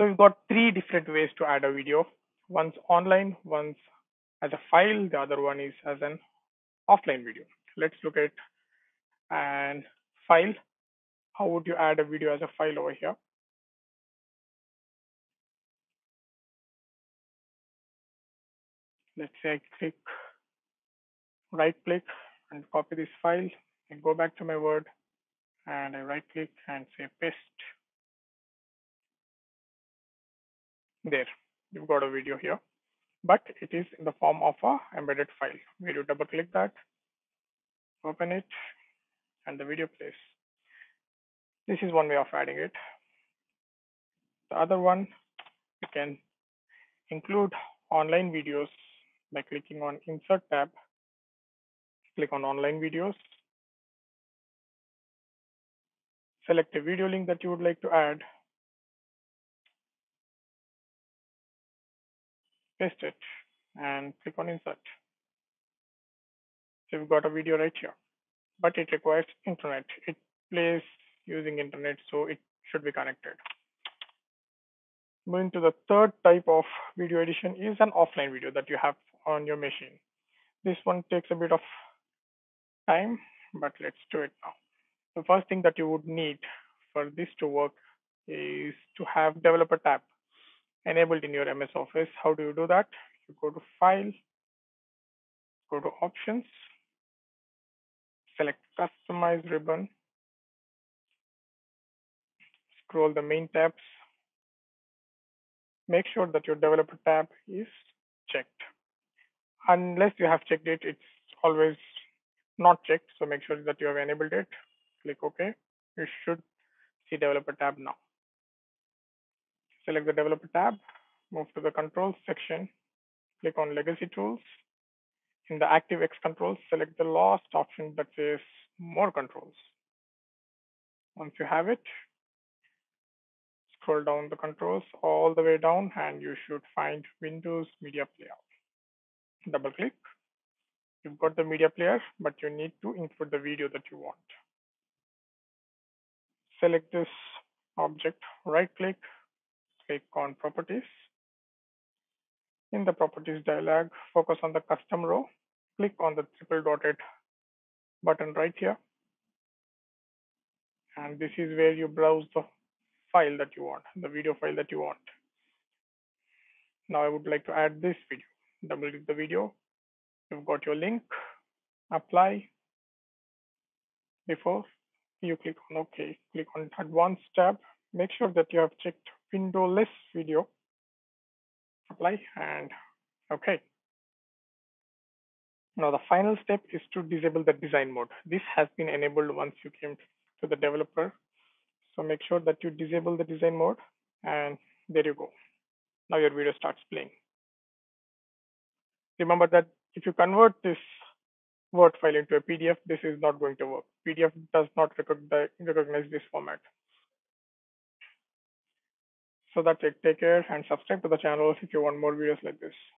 So we've got three different ways to add a video. One's online, one's as a file, the other one is as an offline video. Let's look at an file. How would you add a video as a file over here? Let's say I click right click and copy this file and go back to my Word and I right click and say paste. There, you've got a video here, but it is in the form of a embedded file. Where you double click that, open it, and the video plays. This is one way of adding it. The other one, you can include online videos by clicking on Insert tab. Click on Online Videos. Select a video link that you would like to add paste it and click on insert. So we've got a video right here, but it requires internet. It plays using internet, so it should be connected. Moving to the third type of video edition is an offline video that you have on your machine. This one takes a bit of time, but let's do it now. The first thing that you would need for this to work is to have developer tab enabled in your MS Office. How do you do that? You go to File, go to Options, select Customize ribbon, scroll the main tabs. Make sure that your developer tab is checked. Unless you have checked it, it's always not checked. So make sure that you have enabled it. Click OK. You should see developer tab now select the developer tab, move to the controls section, click on legacy tools. In the ActiveX controls, select the last option that says more controls. Once you have it, scroll down the controls all the way down and you should find Windows Media Player. Double click. You've got the media player, but you need to include the video that you want. Select this object, right click, click on properties. In the properties dialog, focus on the custom row. Click on the triple dotted button right here. And this is where you browse the file that you want, the video file that you want. Now I would like to add this video. Double click the video. You've got your link. Apply. Before you click on OK, click on Advanced tab. Make sure that you have checked windowless video apply and okay. Now the final step is to disable the design mode. This has been enabled once you came to the developer. So make sure that you disable the design mode and there you go. Now your video starts playing. Remember that if you convert this word file into a pdf this is not going to work. Pdf does not recognize this format so that's it. Take care and subscribe to the channel if you want more videos like this.